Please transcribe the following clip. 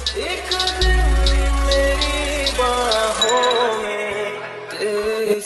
एक दिन मेरी बाहों में तेरी